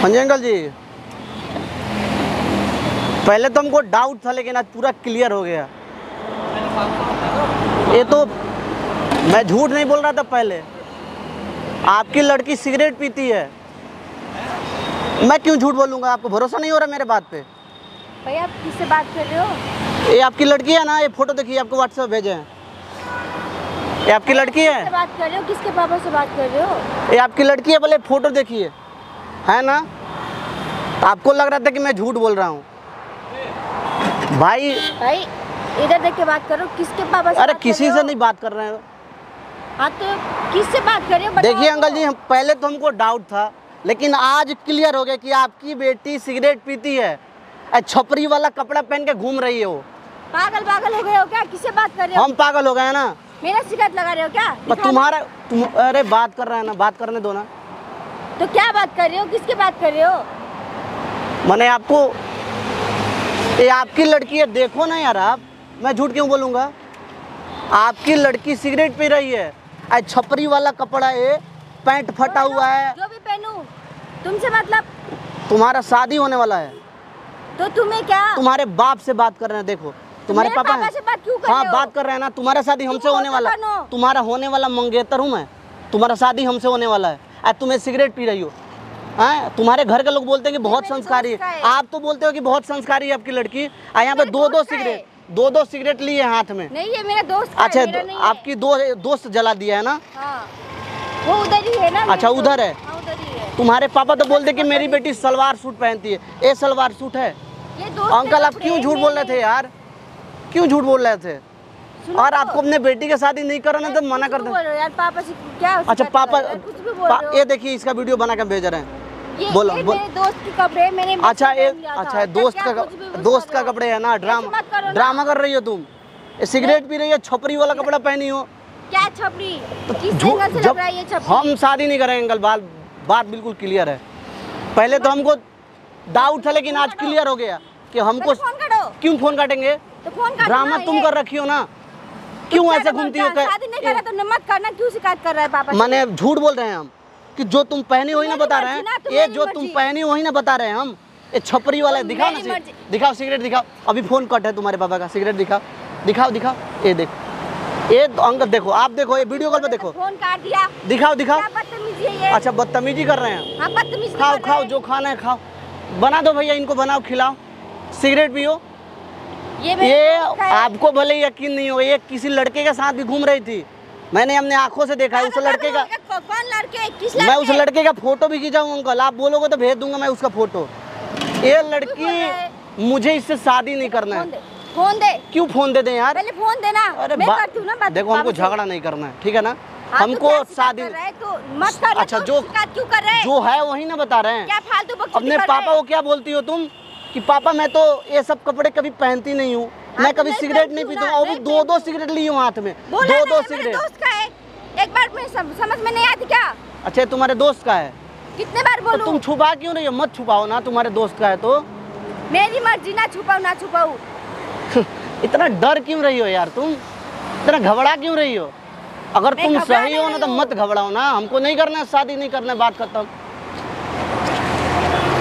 हाँ जी अंकल जी। पहले तो हमको डाउट था लेकिन आज पूरा क्लियर हो गया। ये तो मैं झूठ नहीं बोल रहा था पहले। आपकी लड़की सिगरेट पीती है। मैं क्यों झूठ बोलूँगा? आपको भरोसा नहीं हो रहा मेरे बात पे? भैया आप किससे बात कर रहे हो? ये आपकी लड़की है ना? ये फ़ोटो देखिए आपको व्हाट्सएप भेजे। हैं ये आपकी लड़की है? बात कर रहे हो? किसके पापा से बात कर रहे हो? ये आपकी लड़की है बोले फ़ोटो देखिए। है ना? आपको लग रहा था कि मैं झूठ बोल रहा हूँ। भाई भाई इधर देख के बात करो किसके पापा से अरे किसी से? नहीं बात कर रहे हैं। हाँ तो किससे बात कर रहे हो? देखिए अंकल तो। जी हम पहले तो हमको डाउट था लेकिन आज क्लियर हो गया कि आपकी बेटी सिगरेट पीती है। छपरी वाला कपड़ा पहन के घूम रही है वो। पागल पागल हो गए हो क्या? किससे बात कर रहे हो? हम पागल हो गए हैं ना। मेरा शिकायत लगा रहे हो क्या? तुम्हारा तुम अरे बात कर रहे हैं ना बात करने दो ना। तो क्या बात कर रहे हो? किसके बात कर रहे हो? मैंने आपको ये आपकी लड़की है देखो ना यार आप। मैं झूठ क्यों बोलूँगा? आपकी लड़की सिगरेट पी रही है। अ, छपरी वाला कपड़ा है पैंट फटा हुआ है। जो भी पहनूं तुमसे मतलब? तुम्हारा शादी होने वाला है। तो तुम्हें क्या? तुम्हारे बाप से बात कर रहे हैं देखो। तुम्हारे पापा पापा से बात क्यों कर हाँ रहे हो? बात कर रहे हैं ना तुम्हारा शादी हमसे होने वाला तुम्हारा होने वाला मंगेतर हूँ मैं। तुम्हारा शादी हमसे होने वाला है। आज तुम्हें सिगरेट पी रही हो। हैं तुम्हारे घर के लोग बोलते हैं कि बहुत संस्कारी है। है। आप तो बोलते हो कि बहुत संस्कारी है आपकी लड़की। आ यहाँ पे दो दो है। सिगरेट दो दो सिगरेट लिए हाथ में। नहीं ये मेरा दोस्त है, अच्छा मेरा आपकी दो दोस्त जला दिया है ना? हाँ। वो उधर ही है ना अच्छा, उधर है। हाँ है तुम्हारे पापा तो बोलते कि मेरी बेटी सलवार सूट पहनती है। ये सलवार सूट है। अंकल आप कपड़े क्यों झूठ बोल रहे थे यार? क्यों झूठ बोल रहे थे? और तो, आपको अपने बेटी की शादी नहीं करना तो मना कर दे। हो यार पापा से क्या अच्छा पापा हो? पा, ये देखिए इसका वीडियो बना के भेज रहे हैं। ये बोलो, बोल- दोस्त के कपड़े मैंने अच्छा मैसेज ये अच्छा दोस्त का दोस्त का कपड़े है ना ड्रामा। ड्रामा कर रही हो तुम। सिगरेट पी रही है छपरी वाला कपड़ा पहनी हो। क्या छपरी? से जब है हम शादी नहीं करेंगे अंकल बात बात बिल्कुल क्लियर है। पहले तो हमको डाउट था लेकिन आज क्लियर हो गया कि हमको क्यों फ़ोन काटेंगे? तो ड्रामा तुम कर रखी हो ना। क्यों ऐसे घूमती हो? शादी नहीं कर रहा तो मत करना क्यों शिकायत कर रहा है पापा मैंने झूठ बोल रहे हैं हम कि जो तुम पहनी हो ही ना बता रहे हैं। तो ये जो तुम। पहनी हो ना बता रहे हैं हम। ये छपरी वाला तो दिखाओ ना। दिखाओ सिगरेट दिखाओ। अभी फ़ोन कट है तुम्हारे पापा का। सिगरेट दिखाओ। दिखाओ दिखाओ। ये देखो। ये तो अंकल देखो आप देखो ये वीडियो कॉल पे देखो। फ़ोन काट दिया। दिखाओ दिखाओ। बदतमीजी अच्छा बदतमीजी कर रहे हैं। हाँ खाओ खाओ। जो खाना है खाओ। बना दो भैया इनको बनाओ खिलाओ। सिगरेट पियो। ये ये। आपको भले ही यकीन नहीं हो ये किसी लड़के के साथ भी घूम रही थी। मैंने अपने आँखों से देखा है उस लड़के का कौन लड़के किस मैं उस लड़के? लड़के का फ़ोटो भी खींचाऊँ अंकल। आप बोलोगे तो भेज दूँगा मैं उसका फ़ोटो। ये? लड़की मुझे इससे शादी नहीं करना है। फ़ोन दे क्यों फ़ोन दे दें यार? पहले फ़ोन देना अरे मैं करती हूँ ना बात। देखो हमको झगड़ा नहीं करना है ठीक है ना? हाँ, तो हमको शादी तो? मत कर अच्छा, तो जो- क्यों कर रहे जो है वही ना बता रहे हैं। क्या फालतू अपने पापा को क्या बोलती हो तुम? कि पापा मैं तो ये सब कपड़े कभी पहनती नहीं हूँ। मैं कभी सिगरेट नहीं पीता और भी दो दो सिगरेट ली हूँ हाथ में। दो दो सिगरेट। दोस्त का है। एक बार में सम, समझ में नहीं आती क्या? अच्छा तुम्हारे दोस्त का है। कितने बार तो बोलूँ? तुम छुपा क्यों रही हो? मत छुपाओ ना तुम्हारे दोस्त का है तो। मेरी मर्ज़ी ना छुपाऊ ना छुपाऊ। इतना डर क्यों रही हो यार तुम? इतना घबरा क्यों रही हो? अगर तुम सही हो ना तो मत घबराओ ना। हमको नहीं करना शादी नहीं करना बात खत्म।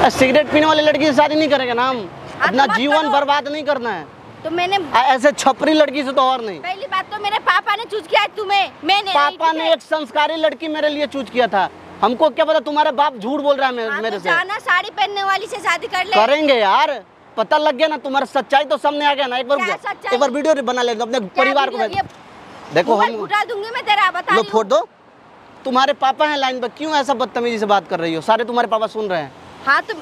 सिगरेट पीने वाली लड़की से शादी नहीं करेंगे ना हम। अपना मत जीवन बर्बाद नहीं करना है। तो मैंने ऐसे छपरी लड़की से तो और नहीं। पहली बात तो मेरे पापा ने चूज़ किया तुम्हें। मैंने पापा ने एक संस्कारी लड़की मेरे लिए चूज़ किया था। हमको क्या पता तुम्हारे बाप झूठ बोल रहा है मे- मेरे से। जाना साड़ी पहनने वाली से शादी कर ले। करेंगे यार। पता लग गया ना तुम्हारा सच्चाई तो सामने आ गया ना। एक बार? एक बार वीडियो बना ले अपने परिवार को देखो हम उठा दूँगी मैं तेरा बता लो दो। तुम्हारे पापा हैं लाइन पर क्यों ऐसा बदतमीजी से बात कर रही हो? सारे तुम्हारे पापा सुन रहे हैं। हाँ तो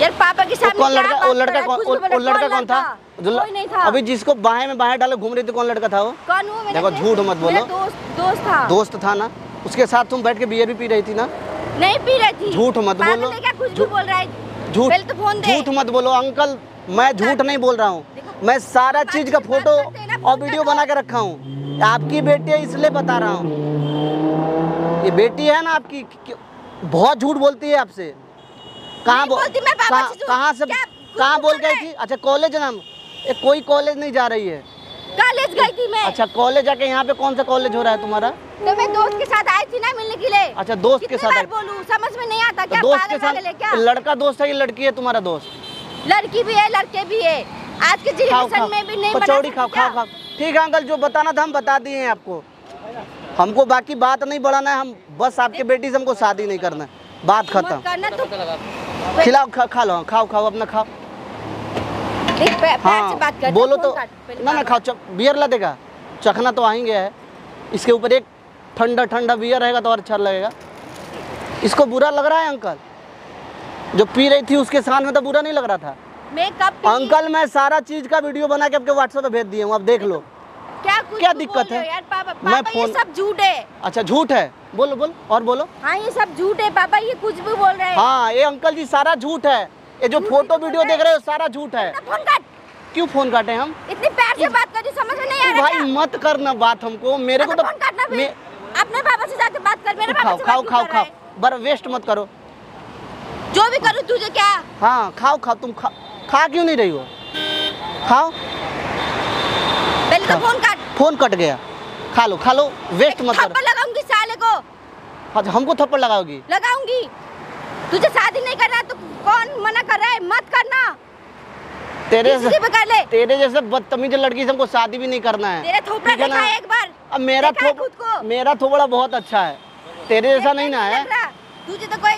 यार पापा के वो सामने कौन लड़का वो लड़का कौन कुछ वो वो लड़का कौन था? जो कोई नहीं था। अभी जिसको बाहें में बाहें डाले घूम रही थी कौन लड़का था वो? कौन हूँ मेरे देखो, झूठ मत बोलो। दोस्त दोस्त था। दोस्त था ना? उसके साथ तुम बैठ के बियर भी पी रही थी ना? नहीं पी रही थी। झूठ मत बोलो। कुछ भी झूठ- बोल रहा है? झूठ तो फ़ोन दे। झूठ मत बोलो अंकल। मैं झूठ नहीं बोल रहा हूँ। मैं सारा चीज़ का फ़ोटो और वीडियो बना के रखा हूँ। आपकी बेटी है इसलिए बता रहा हूँ। ये बेटी है ना आपकी? बहुत झूठ बोलती है आपसे। कहाँ कहाँ से कहाँ बोल बोल गई थी? अच्छा कॉलेज नाम ये कोई कॉलेज नहीं जा रही है। कॉलेज गई थी मैं। अच्छा कॉलेज जाके यहाँ पे कौन सा कॉलेज हो रहा है तुम्हारा? तो मैं दोस्त के साथ आई थी ना मिलने के लिए। अच्छा दोस्त के साथ बार समझ में नहीं आता तो क्या दोस्त के साथ लड़का दोस्त है कि लड़की है तुम्हारा दोस्त? लड़की भी है लड़के भी है। आज के जनरेशन में भी नहीं कचौड़ी खाओ खाओ खाओ। ठीक है अंकल जो बताना था हम बता दिए हैं आपको। हमको बाकी बात नहीं बढ़ाना है हम बस आपके बेटी से हमको शादी नहीं करना है। बात खत्म। करना तो खिलाओ खा, खा लो खाओ खाओ अपना खाओ। से बात कर हाँ बोलो तो। ना ना खाओ चक बियर ला देगा। चखना तो आ ही गया है इसके ऊपर एक ठंडा ठंडा बियर रहेगा तो और अच्छा लगेगा। इसको बुरा लग रहा है अंकल? जो पी रही थी उसके साथ में तो बुरा नहीं लग रहा था। मैं कब अंकल मैं सारा चीज़ का वीडियो बना के आपके व्हाट्सएप पे भेज दिए हूँ अब देख लो। क्या कुछ क्या दिक्कत है? यार? पापा मैं पापा ये फोन- सब झूठ है। अच्छा झूठ है। बोलो बोलो और बोलो। हाँ ये सब झूठ है पापा ये कुछ भी बोल रहे हैं। हाँ ये अंकल जी सारा झूठ है। ये जो फ़ोटो वीडियो देख रहे हो। सारा झूठ है। फ़ोन काट। क्यों फ़ोन काटे हम? इतनी प्यार से बात कर समझ में नहीं आ रहा भाई मत करना बात हमको। मेरे को हाँ तो मे- अपने पापा से जाके बात कर मेरे पापा खाओ खाओ खाओ। खाओ बर वेस्ट मत करो। जो भी करूँ तुझे क्या? हाँ खाओ खाओ तुम खा खा क्यों नहीं रही हो? खाओ। पहले तो। फ़ोन काट। फ़ोन कट गया। खा लो खा लो वेस्ट मत करो। थप्पड़ लगाऊँगी साले को। अच्छा हमको थप्पड़ लगाओगी। लगाऊँगी। तुझे शादी नहीं करना तो कौन मना कर रहा है? मत करना। तेरे भी कर ले। तेरे जैसे बदतमीज लड़की से हमको शादी भी नहीं करना है। तेरा थोपड़ा देखा है एक बार। अब मेरा थोप मेरा थोबड़ा बहुत अच्छा है। तेरे जैसा नहीं ना है। तुझे तो कोई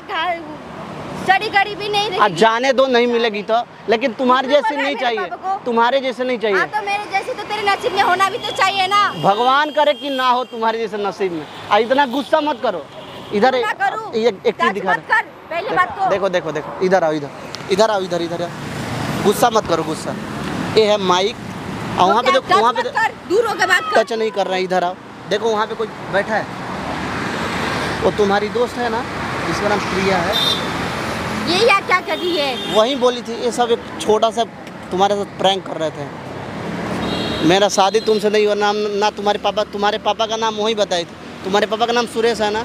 स्टडी करी भी नहीं आज रही जाने दो नहीं मिलेगी तो। लेकिन तुम्हारे जैसे नहीं चाहिए। तुम्हारे जैसे नहीं चाहिए। तो मेरे जैसे तो तेरे नसीब में होना भी तो चाहिए ना। भगवान करे कि ना हो तुम्हारे जैसे नसीब में। इतना गुस्सा मत करो। इधर एक चीज़ दिखा मत कर पहले बात को देखो देखो देखो। इधर आओ इधर। इधर आओ इधर इधर। गुस्सा मत करो गुस्सा। ये है माइक। और वहाँ पे तो देखो वहाँ पे दूर होकर बात टच नहीं कर रहे हैं इधर आओ। देखो वहाँ पे कोई बैठा है। वो तुम्हारी दोस्त है ना? जिसका नाम प्रिया है। ये यार क्या कर रही है? वही बोली थी ये सब एक छोटा सा तुम्हारे साथ प्रैंक कर रहे थे। मेरा शादी तुमसे नहीं हुआ नाम ना तुम्हारे पापा तुम्हारे पापा का नाम वही बताई थी। तुम्हारे पापा का नाम सुरेश है ना?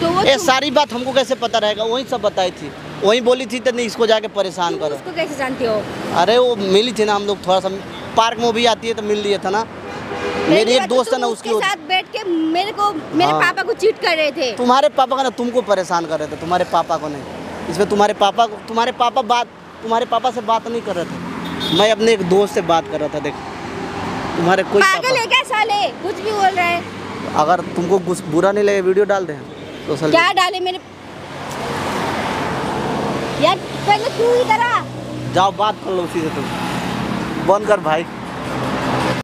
तो वो ये सारी बात हमको कैसे पता रहेगा? वही सब बताई थी। वही बोली थी तो नहीं इसको जाके परेशान करो। उसको कैसे जानते हो? अरे वो मिली थी ना हम लोग थोड़ा सा पार्क में भी आती है तो मिल लिया था ना। मेरी एक तो दोस्त है ना उसके साथ बैठ के मेरे को मेरे हाँ। पापा को चीट कर रहे थे। तुम्हारे पापा का ना तुमको परेशान कर रहे थे तुम्हारे पापा को नहीं। इसमें तुम्हारे पापा को तुम्हारे पापा बात तुम्हारे पापा से बात नहीं कर रहे थे। मैं अपने एक दोस्त से बात कर रहा था देख। तुम्हारे कोई पागल है क्या साले? कुछ भी बोल रहा है। अगर तुमको बुरा नहीं लगे वीडियो डाल दें। तो सोशल क्या डाले मेरे यार पहले तू इधर आ जाओ बात कर लो उसी से तुम। बंद कर भाई।